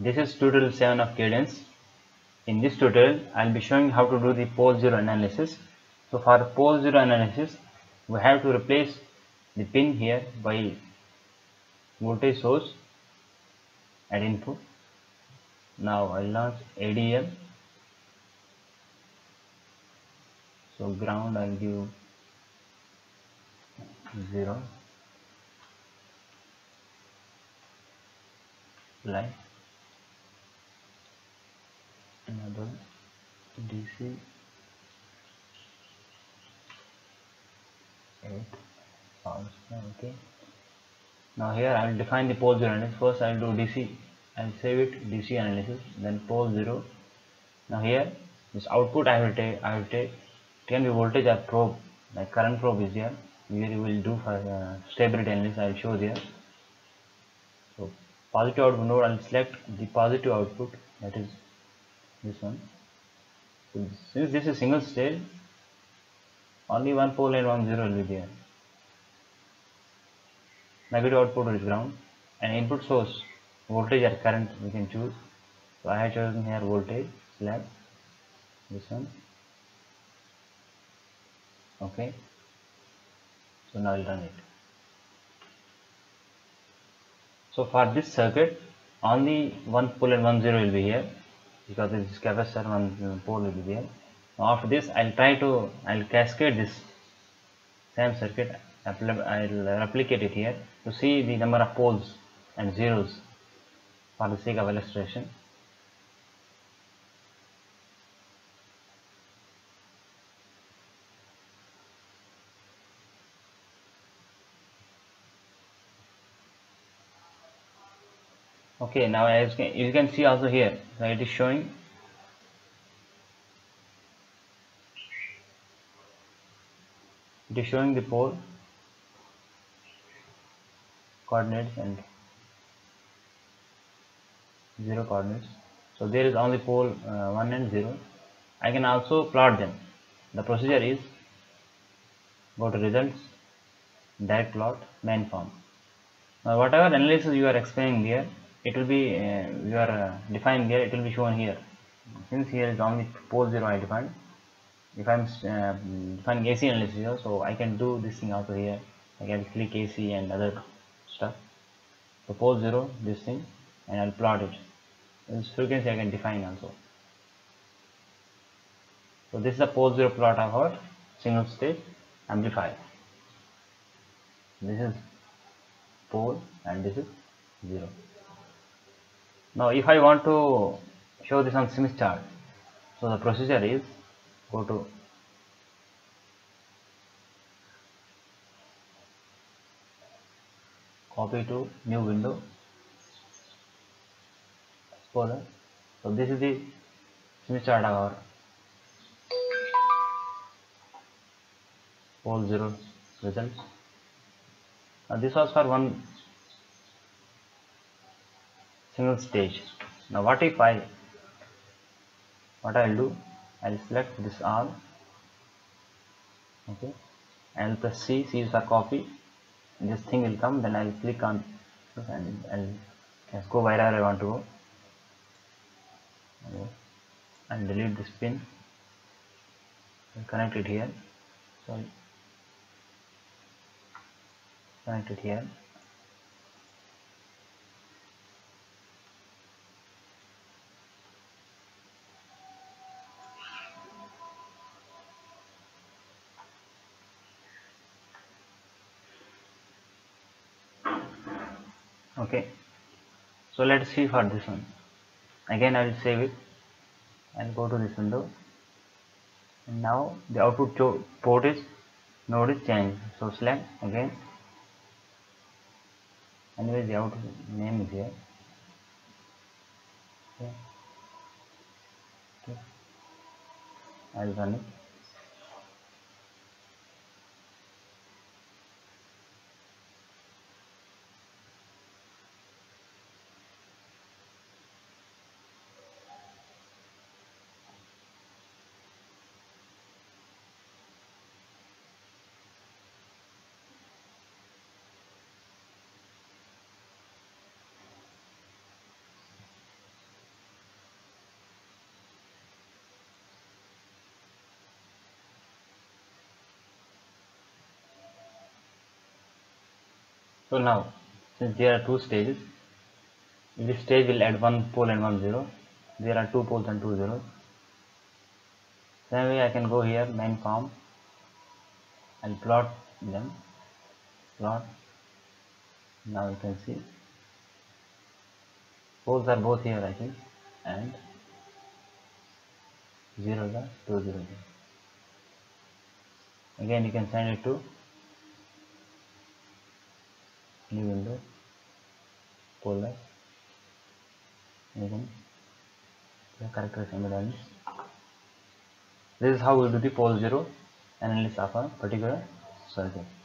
This is tutorial 7 of Cadence. In this tutorial, I will be showing how to do the pole 0 analysis. So for pole 0 analysis, we have to replace the pin here by voltage source at input. Now I will launch ADL. So ground I will give 0 line another DC 8 also okay. Now here I will define the pole 0 analysis. First I will do DC I will save it DC analysis then pole 0 now here this output I will take I will take. Can be voltage or probe. Like current probe is here. Here you will do for uh, stability analysis I will show there. So positive output node I will select the positive output that is this one. So since this is single stage only one pole and one zero will be there. Negative output is ground and input source voltage or current we can choose. So I have chosen here voltage slab this one. Okay. So now I'll run it. So for this circuit only one pole and one zero will be here because this is capacitor one pole will be there now after this I'll try to I'll cascade this same circuit. I'll replicate it here to see the number of poles and zeros for the sake of illustration okay now as you can see also here it is showing. It is showing the pole coordinates and zero coordinates. So there is only pole uh, 1 and 0 I can also plot them. The procedure is go to results direct plot main form. Now whatever analysis you are explaining here it will be uh, you are uh, defined here it will be shown here. Since here is only pole 0 I defined if I'm uh, defining AC analysis here, so I can do this thing also here. I can click AC and other stuff. So pole 0 this thing and I'll plot it. This frequency I can define also. So this is a pole 0 plot of our single stage amplifier. This is pole and this is 0 now if I want to show this on Smith chart so the procedure is go to copy to new window explorer so this is the Smith chart of our pole 0 results now this was for one single stage now what if I what I'll do? I'll select this all. Okay. And press C C is a copy. This thing will come then I'll click on and I'll just go wherever I want to go. Okay. and delete this pin. And connect it here. So connect it here okay. So let's see for this one. Again I will save it and go to this window. And now the output port is node is changed. So select again. Anyway the output name is here. Okay. Okay. I'll run it so now since there are two stages this stage will add one pole and one zero. There are two poles and two zeros. Same way I can go here main form. And plot them. Plot. Now you can see. Poles are both here I think. And zeros are two zero zero again you can send it to new window you can the characters emergence this is how we do the pole zero analysis of a particular circuit